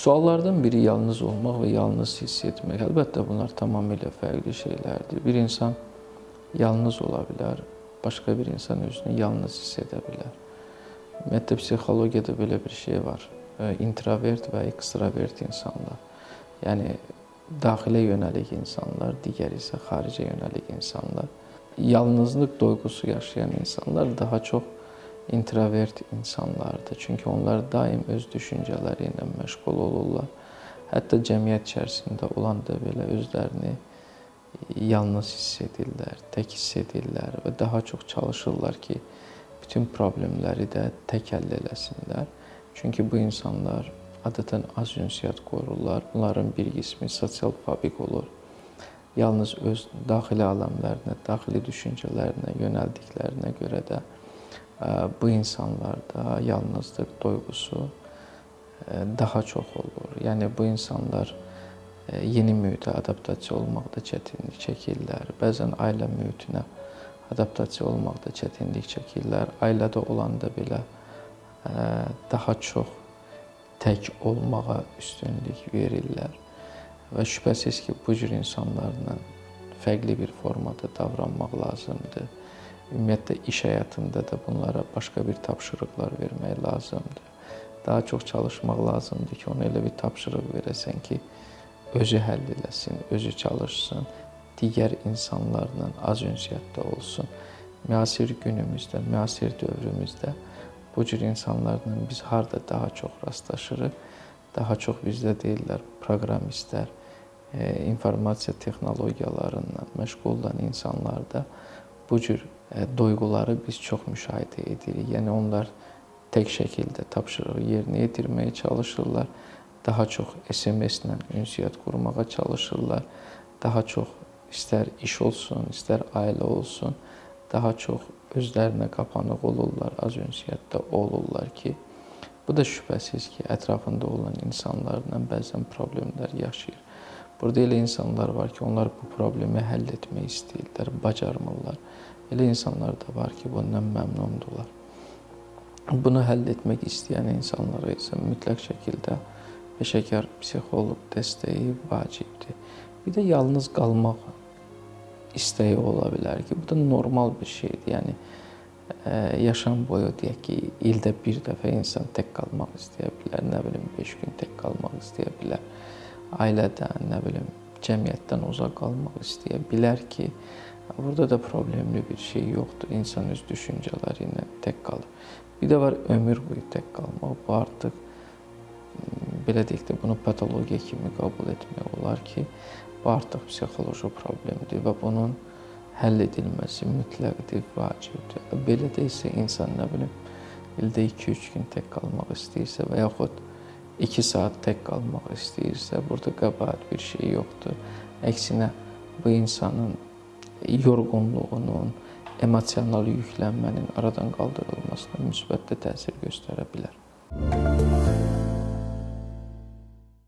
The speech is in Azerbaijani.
Suallardan biri yalnız olmaq və yalnız hiss etmək. Əlbəttə bunlar tamamilə fərqli şeylərdir. Bir insan yalnız ola bilər, başqa bir insan özünü yalnız hiss edə bilər. Ümumiyyətlə psixologiyada belə bir şey var. İntrovert və ekstravert insanlar. Yəni daxilə yönəlik insanlar, digər isə xaricə yönəlik insanlar. Yalnızlıq duyğusu yaşayan insanlar daha çox introvert insanlardır. Çünki onlar daim öz düşüncələri ilə məşğul olurlar. Hətta cəmiyyət içərisində olanda belə özlərini yalnız hiss edirlər, tək hiss edirlər və daha çox çalışırlar ki, bütün problemləri də tək həll eləsinlər. Çünki bu insanlar adətən az ünsiyyət qururlar. Bunların bir qismi sosial fabik olur. Yalnız öz daxili aləmlərinə, daxili düşüncələrinə yönəldiklərinə görə də bu insanlarda yalnızlıq duyğusu daha çox olur. Yəni bu insanlar yeni mühitə adaptasiya olmaqda çətinlik çəkirlər. Bəzən ailə mühitinə adaptasiya olmaqda çətinlik çəkirlər. Ailədə olanda belə daha çox tək olmağa üstünlük verirlər. Və şübhəsiz ki, bu cür insanlarla fərqli bir formada davranmaq lazımdır ümumiyyətlə iş həyatında da bunlara başqa bir tapşırıqlar vermək lazımdır. Daha çox çalışmaq lazımdır ki, ona elə bir tapşırıq verəsən ki, özü həll eləsin, özü çalışsın, digər insanlarla az ünsiyyətdə olsun. Müasir günümüzdə, müasir dövrümüzdə bu cür insanlarla biz harda daha çox rastlaşırıq? Daha çox bizdə deyirlər proqramistlər, e, informasiya texnologiyalarından məşğul olan insanlarda bu cür duyğuları biz çox müşahidə edirik. Yəni onlar tək şəkildə tapşırığı yerinə yetirməyə çalışırlar. Daha çox SMS-lə ünsiyyət qurmağa çalışırlar. Daha çox istər iş olsun, istər ailə olsun, daha çox özlərinə qapanıq olurlar, az ünsiyyətdə olurlar ki, bu da şübhəsiz ki, ətrafında olan insanlarla bəzən problemlər yaşayır. Burada elə insanlar var ki, onlar bu problemi həll etmək istəyirlər, bacarmırlar. Elə insanlar da var ki, bundan məmnundurlar. Bunu həll etmək istəyən insanlara isə mütləq şəkildə peşəkar psixoloq dəstəyi vacibdir. Bir də yalnız qalmaq istəyi ola bilər ki, bu da normal bir şeydir. Yəni ə, yaşam boyu deyək ki, ildə bir dəfə insan tək qalmaq istəyə bilər, nə bilim 5 gün tək qalmaq istəyə bilər. Ailədən, nə bilim, cəmiyyətdən uzaq qalmaq istəyə bilər ki, Burada da problemli bir şey yoxdur. İnsan öz düşüncələri ilə tək qalır. Bir də var ömür boyu tək qalmaq. Bu artıq belə deyək də bunu patologiya kimi qəbul etmək olar ki, bu artıq psixoloji problemdir və bunun həll edilməsi mütləqdir, vacibdir. Belə də isə insan nə bilim ildə 2-3 gün tək qalmaq istəyirsə və yaxud 2 saat tək qalmaq istəyirsə, burada qəbahət bir şey yoxdur. Əksinə bu insanın yorğunluğunun, emosional yüklənmənin aradan qaldırılmasına müsbət təsir göstərə bilər.